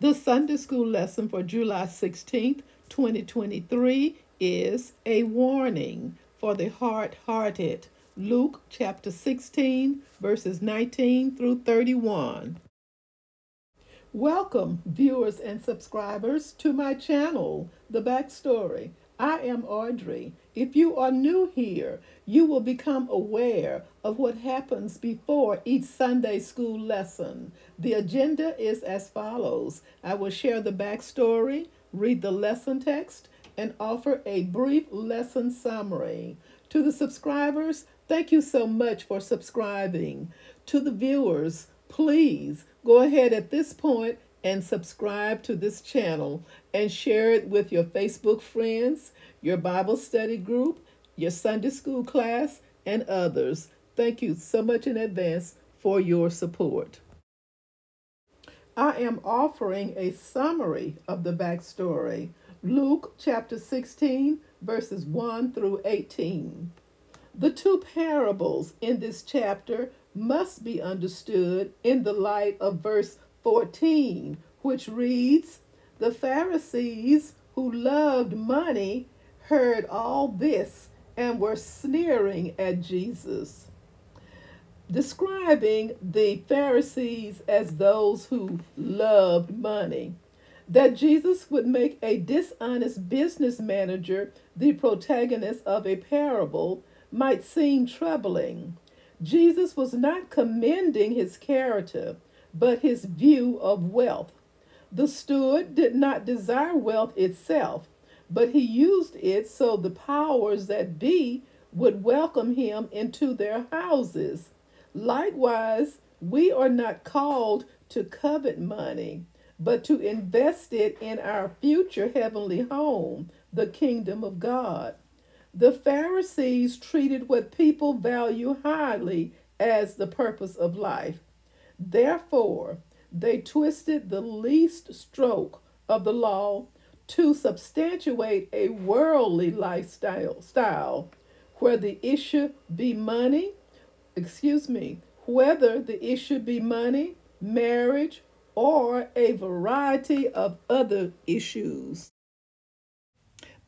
The Sunday School lesson for July 16th, 2023 is a warning for the hard hearted. Luke chapter 16, verses 19 through 31. Welcome, viewers and subscribers, to my channel, The Backstory. I am Audrey. If you are new here, you will become aware of what happens before each Sunday school lesson. The agenda is as follows I will share the backstory, read the lesson text, and offer a brief lesson summary. To the subscribers, thank you so much for subscribing. To the viewers, please go ahead at this point and subscribe to this channel and share it with your Facebook friends, your Bible study group, your Sunday school class, and others. Thank you so much in advance for your support. I am offering a summary of the backstory. Luke chapter 16, verses 1 through 18. The two parables in this chapter must be understood in the light of verse 14, which reads The Pharisees who loved money heard all this and were sneering at Jesus. Describing the Pharisees as those who loved money, that Jesus would make a dishonest business manager the protagonist of a parable might seem troubling. Jesus was not commending his character, but his view of wealth. The steward did not desire wealth itself, but he used it so the powers that be would welcome him into their houses. Likewise, we are not called to covet money, but to invest it in our future heavenly home, the kingdom of God. The Pharisees treated what people value highly as the purpose of life. Therefore, they twisted the least stroke of the law to substantiate a worldly lifestyle style where the issue be money, excuse me, whether the issue be money, marriage, or a variety of other issues.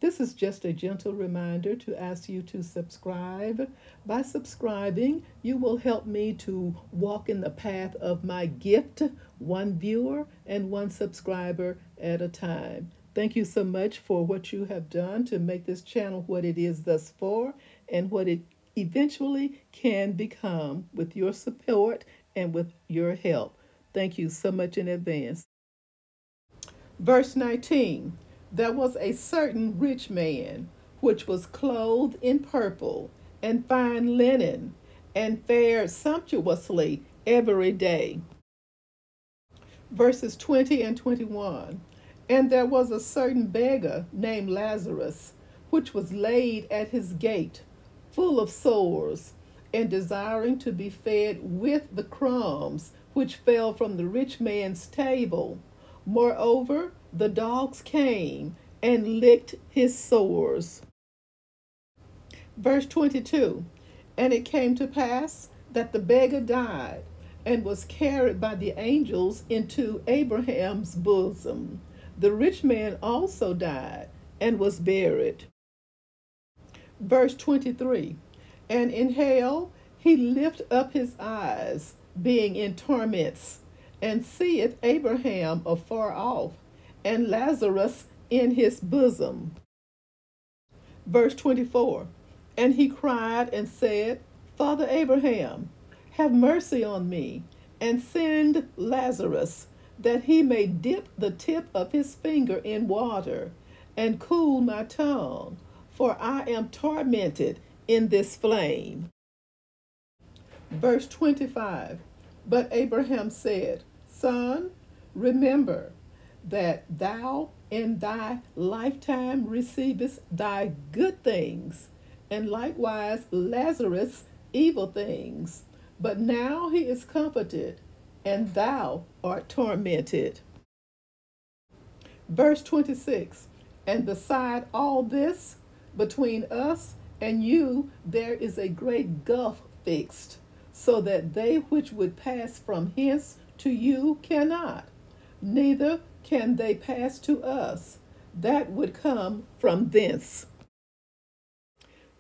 This is just a gentle reminder to ask you to subscribe. By subscribing, you will help me to walk in the path of my gift, one viewer and one subscriber at a time. Thank you so much for what you have done to make this channel what it is thus far and what it eventually can become with your support and with your help. Thank you so much in advance. Verse 19 there was a certain rich man which was clothed in purple and fine linen and fared sumptuously every day. Verses 20 and 21. And there was a certain beggar named Lazarus, which was laid at his gate, full of sores, and desiring to be fed with the crumbs which fell from the rich man's table. Moreover, the dogs came and licked his sores. Verse 22 And it came to pass that the beggar died and was carried by the angels into Abraham's bosom. The rich man also died and was buried. Verse 23 And in hell he lift up his eyes, being in torments, and seeth Abraham afar off and Lazarus in his bosom. Verse 24 And he cried and said, Father Abraham, have mercy on me, and send Lazarus, that he may dip the tip of his finger in water, and cool my tongue, for I am tormented in this flame. Verse 25 But Abraham said, Son, remember that thou in thy lifetime receivest thy good things, and likewise Lazarus evil things. But now he is comforted, and thou art tormented. Verse 26 And beside all this, between us and you, there is a great gulf fixed, so that they which would pass from hence to you cannot, neither can they pass to us that would come from thence?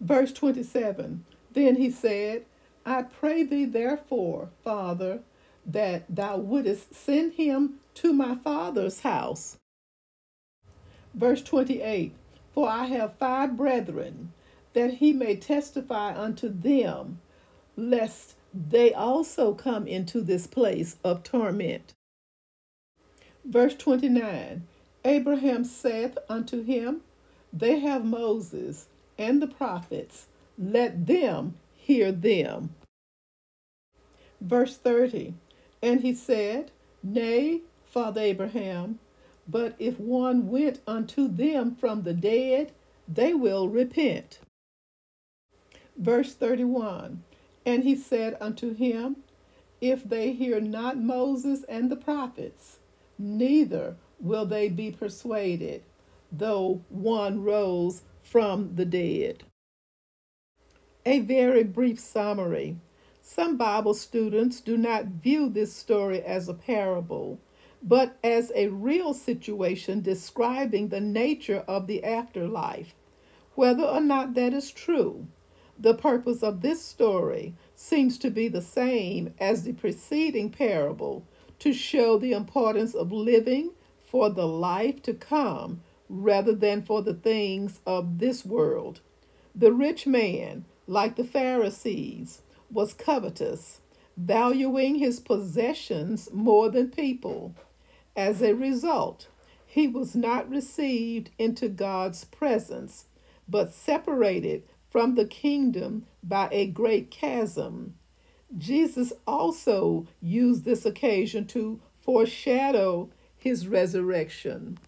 Verse 27 Then he said, I pray thee therefore, Father, that thou wouldest send him to my father's house. Verse 28 For I have five brethren, that he may testify unto them, lest they also come into this place of torment. Verse 29 Abraham saith unto him, They have Moses and the prophets, let them hear them. Verse 30 And he said, Nay, Father Abraham, but if one went unto them from the dead, they will repent. Verse 31 And he said unto him, If they hear not Moses and the prophets, neither will they be persuaded, though one rose from the dead. A very brief summary. Some Bible students do not view this story as a parable, but as a real situation describing the nature of the afterlife. Whether or not that is true, the purpose of this story seems to be the same as the preceding parable to show the importance of living for the life to come rather than for the things of this world. The rich man, like the Pharisees, was covetous, valuing his possessions more than people. As a result, he was not received into God's presence, but separated from the kingdom by a great chasm. Jesus also used this occasion to foreshadow his resurrection.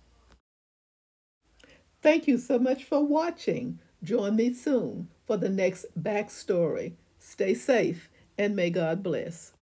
Thank you so much for watching. Join me soon for the next backstory. Stay safe and may God bless.